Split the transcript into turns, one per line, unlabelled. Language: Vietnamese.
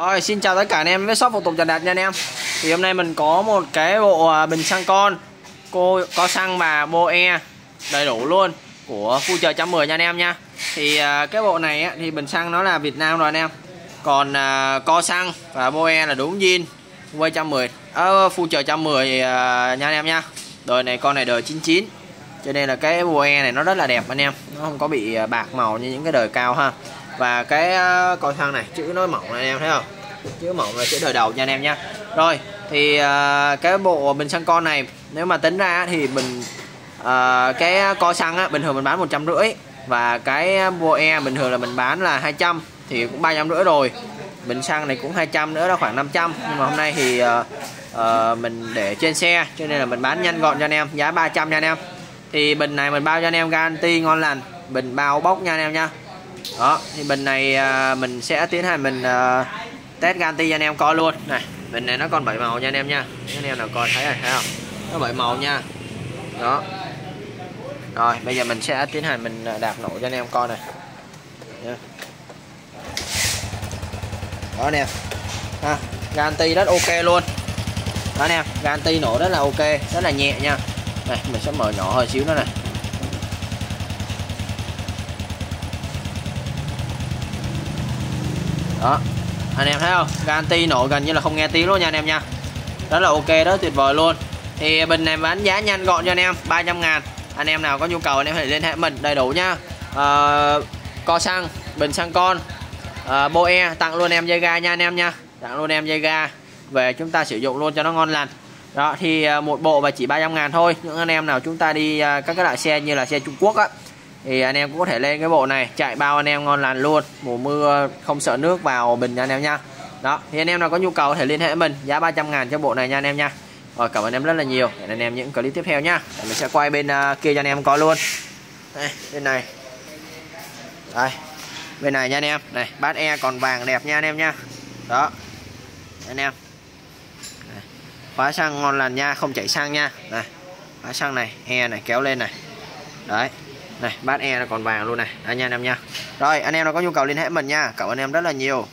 Rồi xin chào tất cả anh em với shop phụ tùng Trần Đạt nha anh em. Thì hôm nay mình có một cái bộ à, bình xăng con. Cô có xăng và bô e đầy đủ luôn Của khu chờ trăm 110 nha anh em nha. Thì à, cái bộ này á, thì bình xăng nó là Việt Nam rồi anh em. Còn à, co xăng và bô e là đúng zin Quay 110 Ờ chợ 110 mười nha anh em nha. Đời này con này đời 99 Cho nên là cái bô e này nó rất là đẹp anh em. Nó không có bị bạc màu như những cái đời cao ha và cái à, coi thang này chữ nó mỏng này anh em thấy không? Chữ mỏng là chữ đời đầu nha anh em nha. Rồi thì uh, cái bộ bình xăng con này nếu mà tính ra thì mình uh, cái co xăng á, bình thường mình bán một trăm rưỡi và cái bộ e bình thường là mình bán là 200 thì cũng ba trăm rưỡi rồi. Bình xăng này cũng 200 nữa là khoảng 500 nhưng mà hôm nay thì uh, uh, mình để trên xe cho nên là mình bán nhanh gọn cho anh em giá 300 nha anh em. Thì bình này mình bao cho anh em garanti ngon lành bình bao bốc nha anh em nha đó thì bình này à, mình sẽ tiến hành mình à, test ganti cho anh em coi luôn. Này bình này nó còn bảy màu nha anh em nha. Anh em nào coi thấy này thấy không? Nó bảy màu nha. Đó. Rồi bây giờ mình sẽ tiến hành mình à, đạp nổ cho anh em coi này. Đó anh em. Ha ganti rất ok luôn. Đó anh em garanti nổ rất là ok rất là nhẹ nha. Này mình sẽ mở nhỏ hơi xíu nữa này. Đó. Anh em thấy không? Garanti nổ gần như là không nghe tiếng luôn nha anh em nha. Rất là ok đó tuyệt vời luôn. Thì bình này bán giá nhanh gọn cho anh em 300 ngàn. Anh em nào có nhu cầu anh em hãy liên hệ mình đầy đủ nha. À, co xăng bình xăng con. À, boe tặng luôn em dây ga nha anh em nha. Tặng luôn em dây ga về chúng ta sử dụng luôn cho nó ngon lành. Đó thì ờ, một bộ và chỉ 300 ngàn thôi. Những anh em nào chúng ta đi các cái loại xe như là xe Trung Quốc á thì anh em cũng có thể lên cái bộ này chạy bao anh em ngon lành luôn mùa mưa không sợ nước vào bình nha anh em nha. Đó thì anh em nào có nhu cầu thể liên hệ với mình giá 300 ngàn cho bộ này nha anh em nha. Rồi cảm ơn em rất là nhiều hẹn anh em những clip tiếp theo nhá mình sẽ quay bên uh, kia cho anh em coi luôn. Đây bên này. Đây bên này nha anh em. Này bát e còn vàng đẹp nha anh em nha. Đó anh em. Này. khóa xăng ngon lành nha không chảy xăng nha. Này khóa xăng này e này kéo lên này. Đấy này, bát e là còn vàng luôn này. Nha, anh em nha. Rồi, anh em nào có nhu cầu liên hệ mình nha. Cảm ơn em rất là nhiều.